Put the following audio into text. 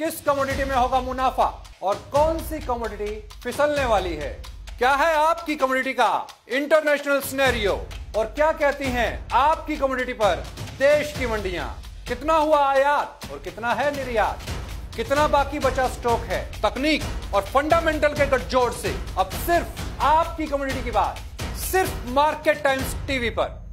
किस कमोडिटी में होगा मुनाफा और कौन सी कमोडिटी फिसलने वाली है? क्या है आपकी कमोडिटी का इंटरनेशनल स्नेरियो और क्या कहती हैं आपकी कमोडिटी पर देश की मंडियाँ? कितना हुआ आयात और कितना है निर्यात? कितना बाकी बचा स्टॉक है? तकनीक और फंडामेंटल के गठजोड़ से। अब सिर्फ़ आपकी कम्युनिटी की बात, सिर्फ़ मार्केट टाइम्स टीवी पर।